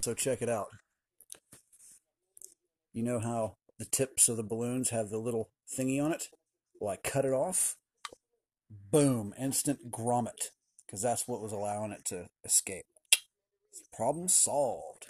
So check it out. You know how the tips of the balloons have the little thingy on it? Well, I cut it off. Boom, instant grommet, because that's what was allowing it to escape. Problem solved.